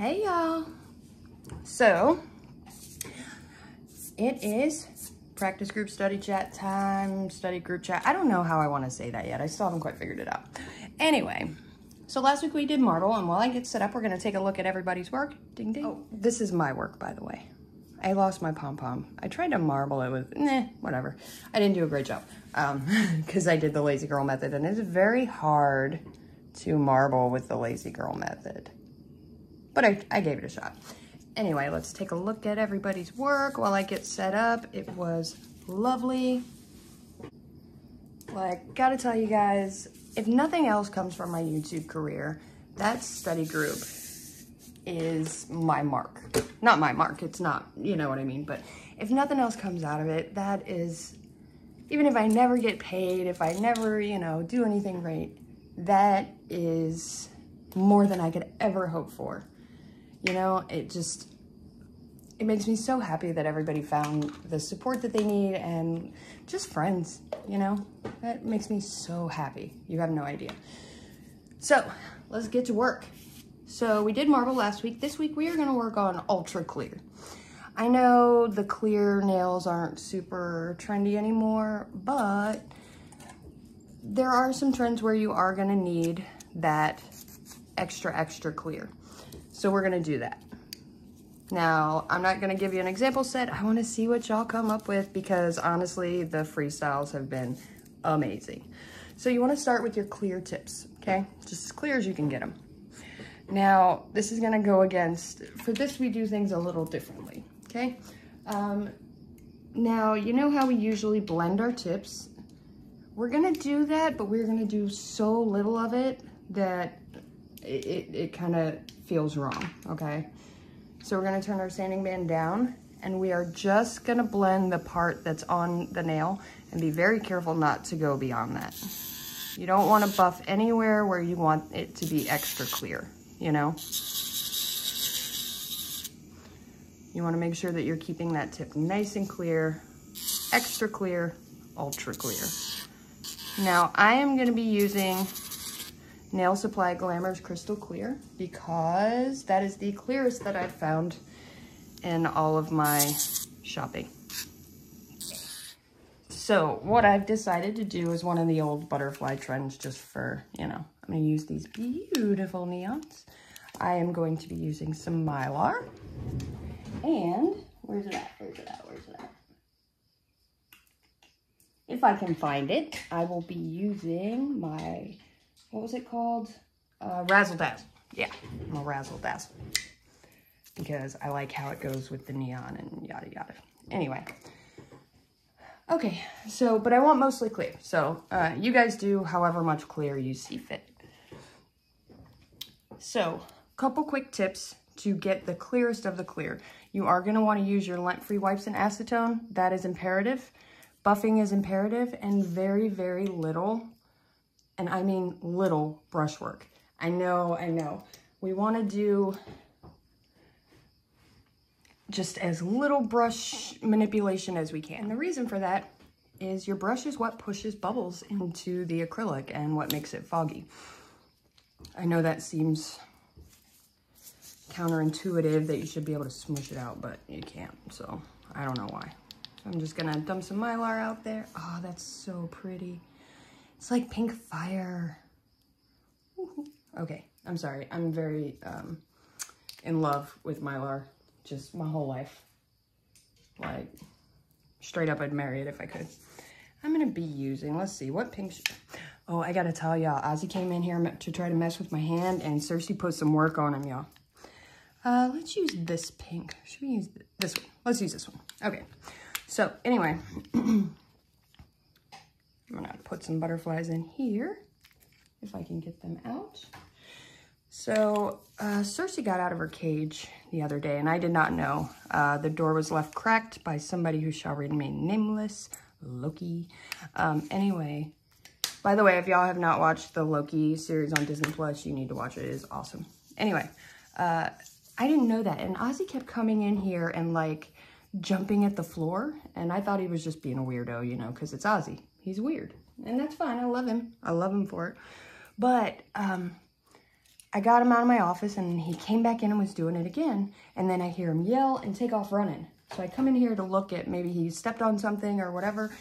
Hey y'all. So, it is practice group study chat time, study group chat. I don't know how I want to say that yet. I still haven't quite figured it out. Anyway, so last week we did marble, and while I get set up, we're going to take a look at everybody's work. Ding ding. Oh, this is my work, by the way. I lost my pom-pom. I tried to marble it with, nah, whatever. I didn't do a great job because um, I did the lazy girl method, and it's very hard to marble with the lazy girl method. But I, I gave it a shot. Anyway, let's take a look at everybody's work while I get set up. It was lovely. Like, gotta tell you guys, if nothing else comes from my YouTube career, that study group is my mark. Not my mark, it's not, you know what I mean, but if nothing else comes out of it, that is, even if I never get paid, if I never, you know, do anything right, that is more than I could ever hope for. You know, it just, it makes me so happy that everybody found the support that they need and just friends, you know? That makes me so happy. You have no idea. So, let's get to work. So, we did marble last week. This week, we are going to work on ultra clear. I know the clear nails aren't super trendy anymore, but there are some trends where you are going to need that extra, extra clear. So we're gonna do that. Now, I'm not gonna give you an example set. I wanna see what y'all come up with because honestly, the freestyles have been amazing. So you wanna start with your clear tips, okay? Just as clear as you can get them. Now, this is gonna go against, for this we do things a little differently, okay? Um, now, you know how we usually blend our tips? We're gonna do that, but we're gonna do so little of it that it, it, it kind of feels wrong, okay? So we're gonna turn our sanding band down and we are just gonna blend the part that's on the nail and be very careful not to go beyond that. You don't wanna buff anywhere where you want it to be extra clear, you know? You wanna make sure that you're keeping that tip nice and clear, extra clear, ultra clear. Now I am gonna be using Nail Supply Glamorous Crystal Clear because that is the clearest that I've found in all of my shopping. So what I've decided to do is one of the old butterfly trends just for, you know, I'm going to use these beautiful neons. I am going to be using some Mylar. And where's it at? Where's it at? Where's it at? If I can find it, I will be using my what was it called? Uh, Razzle Dazzle. Yeah, I'm a Razzle Dazzle. Because I like how it goes with the neon and yada yada. Anyway. Okay, so, but I want mostly clear. So, uh, you guys do however much clear you see fit. So, couple quick tips to get the clearest of the clear. You are going to want to use your lint-free wipes and acetone. That is imperative. Buffing is imperative and very, very little and I mean little brushwork. I know, I know. We want to do just as little brush manipulation as we can. And the reason for that is your brush is what pushes bubbles into the acrylic and what makes it foggy. I know that seems counterintuitive that you should be able to smush it out, but you can't, so I don't know why. So I'm just gonna dump some Mylar out there. Oh, that's so pretty. It's like pink fire. Okay, I'm sorry. I'm very um, in love with Mylar just my whole life. Like, straight up, I'd marry it if I could. I'm going to be using, let's see, what pink... Oh, I got to tell y'all, Ozzy came in here to try to mess with my hand, and Cersei put some work on him, y'all. Uh, let's use this pink. Should we use this one? Let's use this one. Okay. So, anyway, I'm gonna put some butterflies in here, if I can get them out. So uh, Cersei got out of her cage the other day, and I did not know. Uh, the door was left cracked by somebody who shall remain nameless, Loki. Um, anyway, by the way, if y'all have not watched the Loki series on Disney Plus, you need to watch it. It is awesome. Anyway, uh, I didn't know that, and Ozzy kept coming in here and like jumping at the floor, and I thought he was just being a weirdo, you know, because it's Ozzy he's weird. And that's fine. I love him. I love him for it. But um, I got him out of my office and he came back in and was doing it again. And then I hear him yell and take off running. So I come in here to look at maybe he stepped on something or whatever.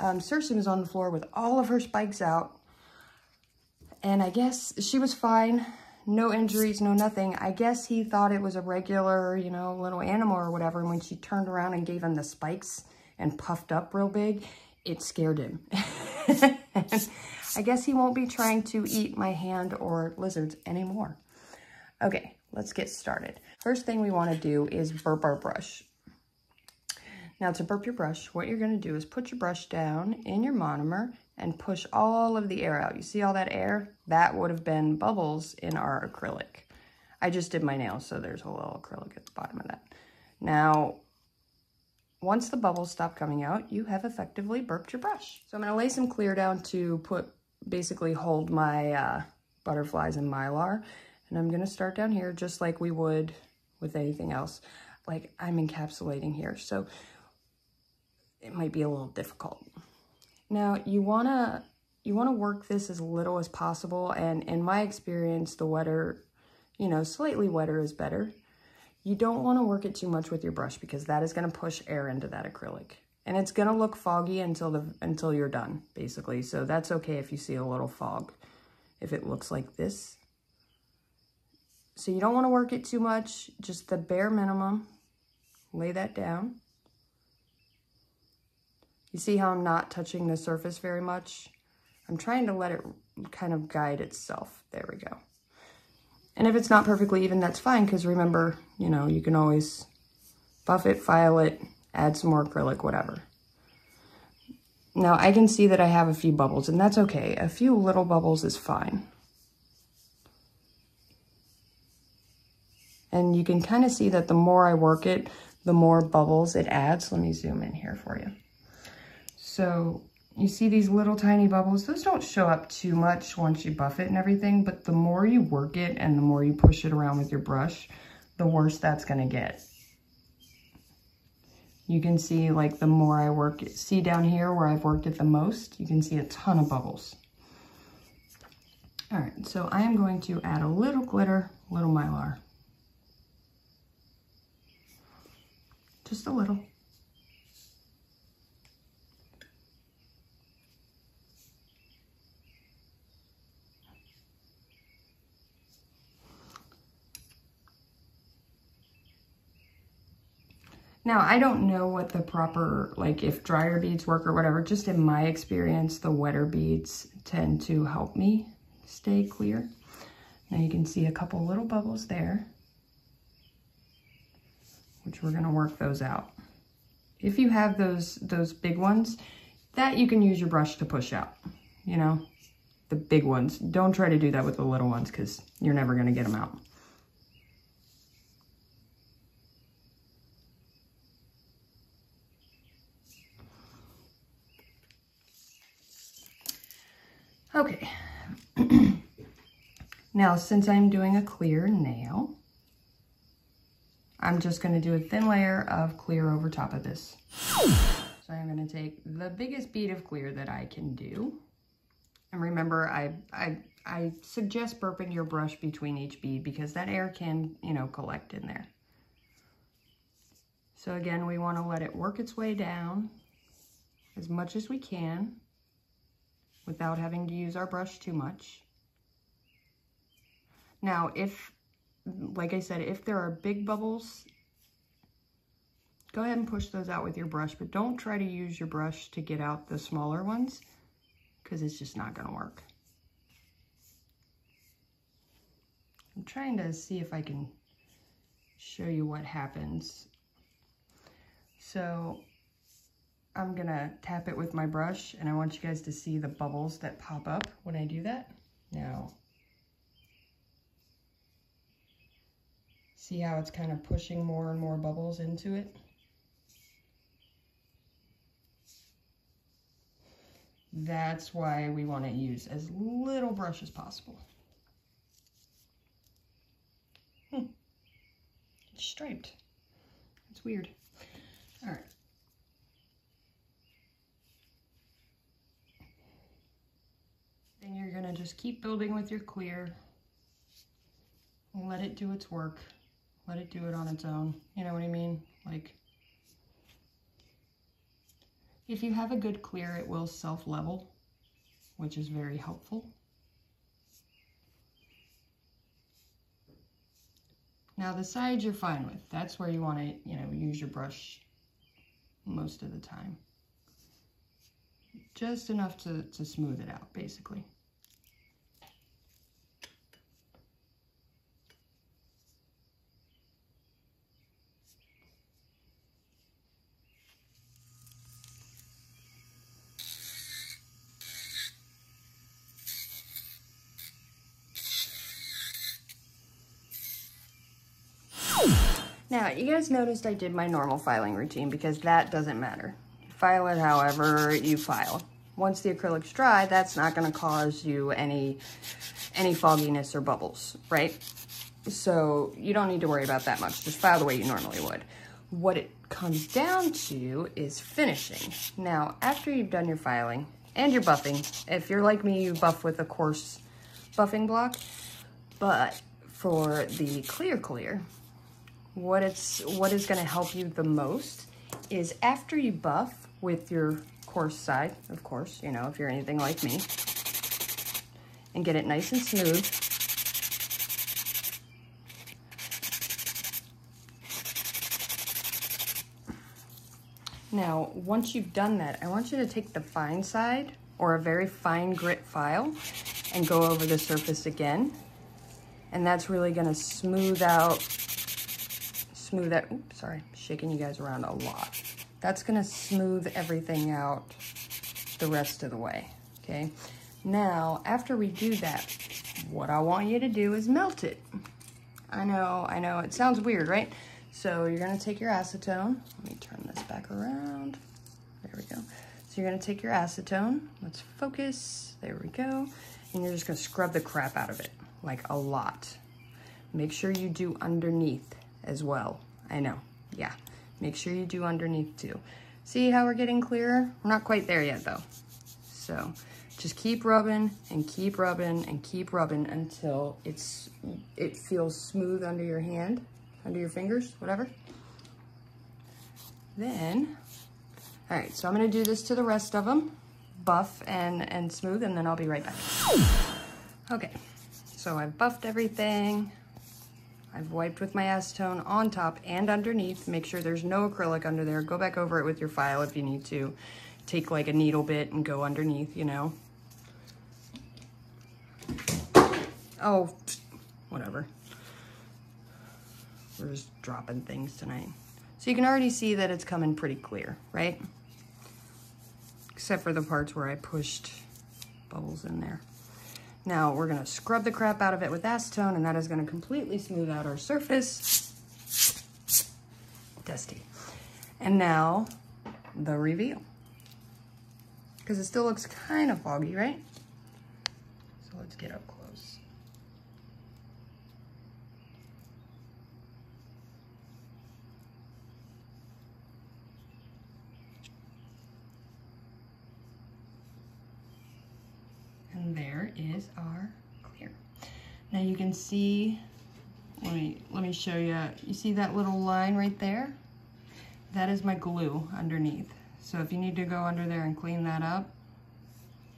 Um, Cersei was on the floor with all of her spikes out. And I guess she was fine. No injuries, no nothing. I guess he thought it was a regular, you know, little animal or whatever. And when she turned around and gave him the spikes and puffed up real big, it scared him. I guess he won't be trying to eat my hand or lizards anymore. Okay, let's get started. First thing we want to do is burp our brush. Now to burp your brush, what you're going to do is put your brush down in your monomer and push all of the air out. You see all that air? That would have been bubbles in our acrylic. I just did my nails, so there's a little acrylic at the bottom of that. Now, once the bubbles stop coming out, you have effectively burped your brush. So I'm going to lay some clear down to put, basically hold my uh, butterflies and mylar. And I'm going to start down here just like we would with anything else. Like I'm encapsulating here. So it might be a little difficult. Now you wanna you wanna work this as little as possible, and in my experience, the wetter, you know, slightly wetter is better. You don't want to work it too much with your brush because that is going to push air into that acrylic. And it's going to look foggy until the until you're done, basically. So that's okay if you see a little fog. If it looks like this. So you don't want to work it too much, just the bare minimum. Lay that down. You see how I'm not touching the surface very much? I'm trying to let it kind of guide itself. There we go. And if it's not perfectly even, that's fine, because remember, you know, you can always buff it, file it, add some more acrylic, whatever. Now, I can see that I have a few bubbles, and that's okay. A few little bubbles is fine. And you can kind of see that the more I work it, the more bubbles it adds. Let me zoom in here for you. So you see these little tiny bubbles? Those don't show up too much once you buff it and everything, but the more you work it and the more you push it around with your brush, the worse that's gonna get. You can see like the more I work it, see down here where I've worked it the most, you can see a ton of bubbles. All right, so I am going to add a little glitter, little mylar. Just a little. Now, I don't know what the proper, like if drier beads work or whatever, just in my experience, the wetter beads tend to help me stay clear. Now you can see a couple little bubbles there, which we're gonna work those out. If you have those, those big ones, that you can use your brush to push out, you know, the big ones. Don't try to do that with the little ones because you're never gonna get them out. Okay. now, since I'm doing a clear nail, I'm just gonna do a thin layer of clear over top of this. So I'm gonna take the biggest bead of clear that I can do. And remember, I, I, I suggest burping your brush between each bead because that air can, you know, collect in there. So again, we wanna let it work its way down as much as we can without having to use our brush too much. Now, if, like I said, if there are big bubbles, go ahead and push those out with your brush, but don't try to use your brush to get out the smaller ones because it's just not going to work. I'm trying to see if I can show you what happens. So I'm gonna tap it with my brush and I want you guys to see the bubbles that pop up when I do that. Now, see how it's kind of pushing more and more bubbles into it? That's why we want to use as little brush as possible. Hmm. It's striped. It's weird. All right. Then you're gonna just keep building with your clear. let it do its work. Let it do it on its own. You know what I mean? Like, if you have a good clear, it will self-level, which is very helpful. Now the sides you're fine with. That's where you want to, you know, use your brush most of the time. Just enough to, to smooth it out, basically. Now, you guys noticed I did my normal filing routine because that doesn't matter. file it however you file. Once the acrylic's dry, that's not gonna cause you any, any fogginess or bubbles, right? So you don't need to worry about that much. Just file the way you normally would. What it comes down to is finishing. Now, after you've done your filing and your buffing, if you're like me, you buff with a coarse buffing block, but for the clear clear, what it's what is going to help you the most is after you buff with your coarse side, of course, you know, if you're anything like me, and get it nice and smooth. Now, once you've done that, I want you to take the fine side or a very fine grit file and go over the surface again. And that's really gonna smooth out smooth that, oops, sorry, shaking you guys around a lot. That's gonna smooth everything out the rest of the way, okay? Now, after we do that, what I want you to do is melt it. I know, I know, it sounds weird, right? So you're gonna take your acetone. Let me turn this back around. There we go. So you're gonna take your acetone. Let's focus. There we go. And you're just gonna scrub the crap out of it, like a lot. Make sure you do underneath as well. I know, yeah. Make sure you do underneath too. See how we're getting clearer? We're not quite there yet though. So just keep rubbing and keep rubbing and keep rubbing until it's it feels smooth under your hand, under your fingers, whatever. Then, all right, so I'm gonna do this to the rest of them, buff and, and smooth, and then I'll be right back. Okay, so I've buffed everything. I've wiped with my acetone on top and underneath. Make sure there's no acrylic under there. Go back over it with your file if you need to. Take like a needle bit and go underneath, you know. Oh, whatever. We're just dropping things tonight. So you can already see that it's coming pretty clear, right? Except for the parts where I pushed bubbles in there. Now we're gonna scrub the crap out of it with acetone and that is gonna completely smooth out our surface. Dusty. And now the reveal. Because it still looks kind of foggy, right? So let's get up close. And there is our clear. Now you can see, let me, let me show you, you see that little line right there? That is my glue underneath. So if you need to go under there and clean that up,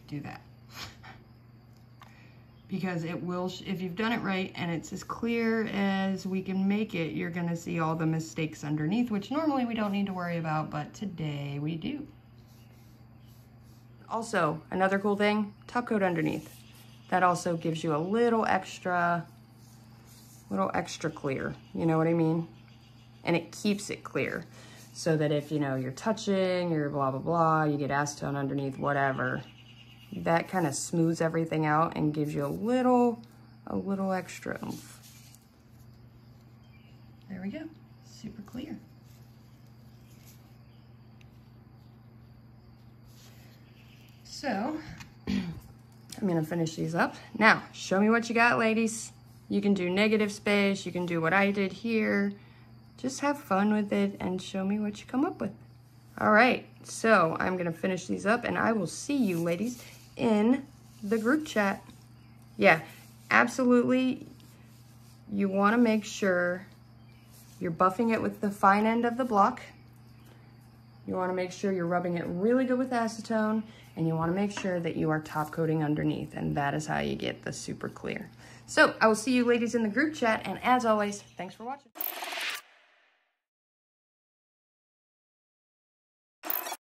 do that. because it will, if you've done it right and it's as clear as we can make it, you're gonna see all the mistakes underneath, which normally we don't need to worry about, but today we do. Also, another cool thing, top coat underneath. That also gives you a little extra, little extra clear, you know what I mean? And it keeps it clear so that if, you know, you're touching, you're blah, blah, blah, you get acetone underneath, whatever, that kind of smooths everything out and gives you a little, a little extra oomph. There we go, super clear. So, I'm gonna finish these up. Now, show me what you got, ladies. You can do negative space, you can do what I did here. Just have fun with it and show me what you come up with. All right, so I'm gonna finish these up and I will see you, ladies, in the group chat. Yeah, absolutely you want to make sure you're buffing it with the fine end of the block. You want to make sure you're rubbing it really good with acetone and you want to make sure that you are top coating underneath and that is how you get the super clear. So I will see you ladies in the group chat and as always, thanks for watching.